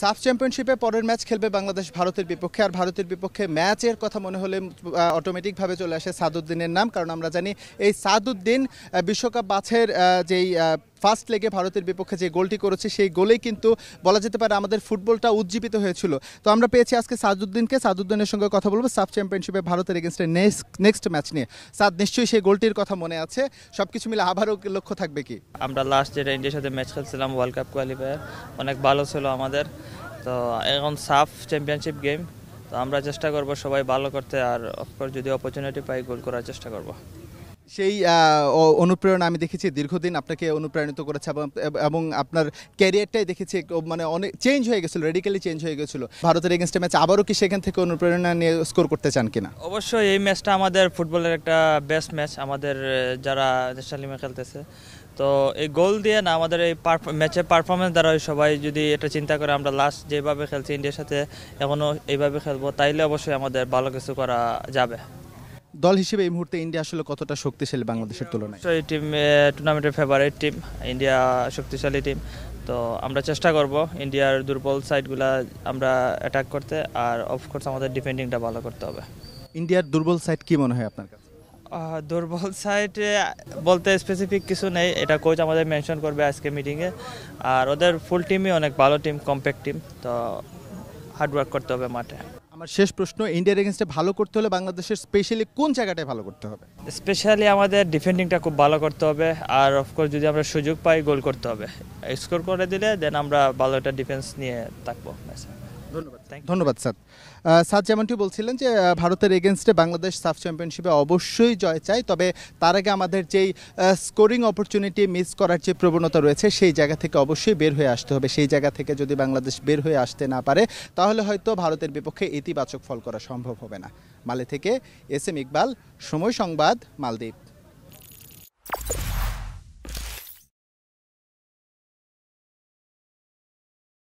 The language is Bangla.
সাফ চ্যাম্পিয়নশিপে পরের ম্যাচ খেলবে বাংলাদেশ ভারতের বিপক্ষে, আর ভারতের বিপক্ষে ম্যাচের কথা মনে হলে অটোমেটিকভাবে চলে আসে সাদুদ্দিনের নাম, কারণ আমরা জানি এই সাদুদ্দিন বিশ্বকাপ বাছের যেই ফার্স্ট লেগে ভারতের বিপক্ষে যে গোলটি করেছে, সেই গোলেই কিন্তু বলা যেতে পারে আমাদের ফুটবলটা উজ্জীবিত হয়েছিল। তো আমরা পেয়েছি আজকে সাদুদ্দিনকে সাদুদ্দিনের সঙ্গে কথা বলব সাফ চ্যাম্পিয়নশিপে ভারতের এগেনস্টে নেক্সট নেক্সট ম্যাচ নিয়ে। সাদ, নিশ্চয়ই সেই গোলটির কথা মনে আছে। সব কিছু মিলে আবারও লক্ষ্য থাকবে কি? আমরা লাস্ট যেটা ইন্ডিয়ার সাথে ম্যাচ খেলছিলাম ওয়ার্ল্ড কাপ কোয়ালিফায়ার অনেক ভালো ছিল আমাদের। তো এখন সাফ চ্যাম্পিয়নশিপ গেম তো আমরা চেষ্টা করব সবাই ভালো করতে। আর অফকোর্স যদি অপরচুনিটি পাই গোল করার চেষ্টা করব। সেই অনুপ্রেরণা আমি দেখেছি দীর্ঘদিন আপনাকে অনুপ্রাণিত করেছে এবং আপনার ক্যারিয়ারটাই দেখেছি মানে অনেক চেঞ্জ হয়ে গেছিল রেডিক্যালি চেঞ্জ হয়ে গেছিল। ভারতের এগেনস্টে ম্যাচ আবারও কি সেখান থেকে অনুপ্রেরণা নিয়ে স্কোর করতে চান কিনা? অবশ্যই এই ম্যাচটা আমাদের ফুটবলের একটা বেস্ট ম্যাচ আমাদের যারা ন্যাশনাল খেলতেছে। তো এই গোল দিয়ে না, আমাদের এই ম্যাচের পারফরমেন্স দ্বারা সবাই যদি এটা চিন্তা করে, আমরা লাস্ট যেভাবে খেলছি ইন্ডিয়ার সাথে এখনও এইভাবে খেলব, তাইলে অবশ্যই আমাদের ভালো কিছু করা যাবে। দল হিসেবে এই মুহূর্তে ইন্ডিয়া আসলে কতটা শক্তিশালী বাংলাদেশের তুলনায়? এই টিম টুর্নামেন্টের ফেভারিট টিম ইন্ডিয়া শক্তিশালী টিম তো আমরা চেষ্টা করব ইন্ডিয়ার দুর্বল সাইডগুলা আমরা অ্যাটাক করতে আর অফকোর্স আমাদের ডিফেন্ডিংটা ভালো করতে হবে। ইন্ডিয়ার দুর্বল সাইড কি মনে হয় আপনার কাছে? দুর্বল সাইড বলতে স্পেসিফিক কিছু নেই। এটা কোচ আমাদের মেনশন করবে আজকে মিটিংয়ে আর ওদের ফুল টিমই অনেক ভালো টিম কম্প্যাক্ট টিম তো হার্ডওয়ার্ক করতে হবে মাঠে। আমার শেষ প্রশ্ন ইন্ডিয়ার এগেনস্টে ভালো করতে হলে বাংলাদেশের স্পেশালি কোন জায়গাটায় ভালো করতে হবে? স্পেশালি আমাদের ডিফেন্ডিংটা খুব ভালো করতে হবে, আর অফকোর্স যদি আমরা সুযোগ পাই গোল করতে হবে। স্কোর করে দিলে দেন আমরা ভালো একটা ডিফেন্স নিয়ে থাকব ধন্যবাদ ধন্যবাদ, স্যার। স্যার, যেমনটি বলছিলেন যে ভারতের এগেনস্টে বাংলাদেশ সাফ চ্যাম্পিয়নশিপে অবশ্যই জয় চাই তবে তার আগে আমাদের যেই স্কোরিং অপরচুনিটি মিস করার যে প্রবণতা রয়েছে, সেই জায়গা থেকে অবশ্যই বের হয়ে আসতে হবে। সেই জায়গা থেকে যদি বাংলাদেশ বের হয়ে আসতে না পারে, তাহলে হয়তো ভারতের বিপক্ষে ইতিবাচক ফল করা সম্ভব হবে না। মালে থেকে এস এম ইকবাল, সময় সংবাদ, মালদ্বীপ।